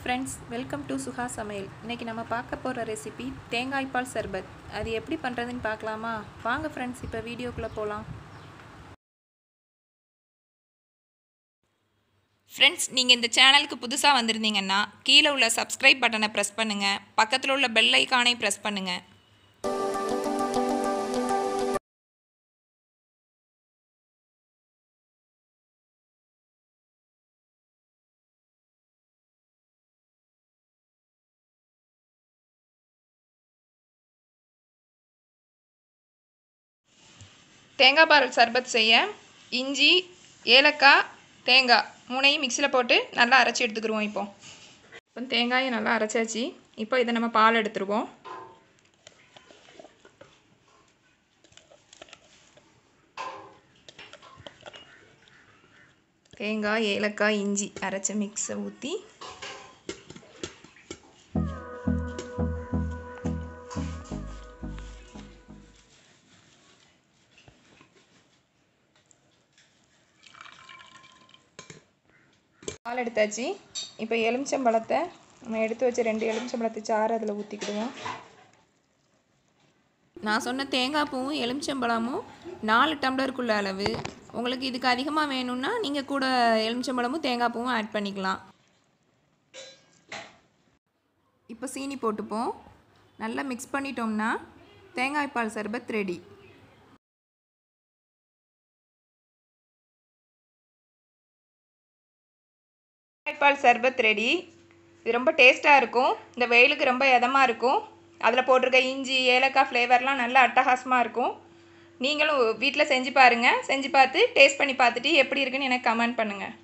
Friends welcome to Suha சமையல் இன்றைக்கி நம்ம பார்க்க போகிற ரெசிபி தேங்காய் பால் சர்பத். அது எப்படி பண்ணுறதுன்னு பார்க்கலாமா? வாங்க ஃப்ரெண்ட்ஸ் இப்போ வீடியோக்குள்ளே போகலாம் ஃப்ரெண்ட்ஸ் நீங்கள் இந்த சேனலுக்கு புதுசாக வந்திருந்தீங்கன்னா கீழே உள்ள சப்ஸ்கிரைப் பட்டனை ப்ரெஸ் பண்ணுங்கள் பக்கத்தில் உள்ள பெல் ஐக்கானை ப்ரெஸ் பண்ணுங்கள் தேங்காய் பால் சர்பத் செய்ய இஞ்சி ஏலக்காய் தேங்காய் மூணையும் மிக்சியில் போட்டு நல்லா அரைச்சி எடுத்துக்கிடுவோம் இப்போ. இப்போ தேங்காயை நல்லா அரைச்சாச்சு. இப்போ இதை நம்ம பால் எடுத்துருவோம். தேங்காய் ஏலக்காய் இஞ்சி அரைச்ச மிக்ஸை ஊற்றி பால் எடுத்தாச்சு. இப்போ எலுமிச்சம்பழத்தை நம்ம எடுத்து வச்ச ரெண்டு எலுமிச்சம்பழத்தை சாறு அதில் ஊற்றிக்கிடுவோம் நான் சொன்ன தேங்காய் பூவும் எலுமிச்சம்பழமும் நாலு டம்ளருக்குள்ள அளவு. உங்களுக்கு இதுக்கு அதிகமாக வேணும்னா நீங்கள் கூட எலுமிச்சம்பழமும் தேங்காய் பூவும் ஆட் பண்ணிக்கலாம். இப்போ சீனி போட்டுப்போம். நல்லா மிக்ஸ் பண்ணிட்டோம்னா தேங்காய் பால் சர்பத் ரெடி பால் சர்பத் ரெடி. இது ரொம்ப டேஸ்ட்டாக இருக்கும். இந்த வெயிலுக்கு ரொம்ப இதமாக இருக்கும். அதில் போட்டிருக்க இஞ்சி ஏலக்காய் ஃப்ளேவர்லாம் நல்லா அட்டகாசமாக இருக்கும். நீங்களும் வீட்டில் செஞ்சு பாருங்கள் செஞ்சு பார்த்து டேஸ்ட் பண்ணி பார்த்துட்டு எப்படி இருக்குன்னு எனக்கு கமெண்ட் பண்ணுங்கள்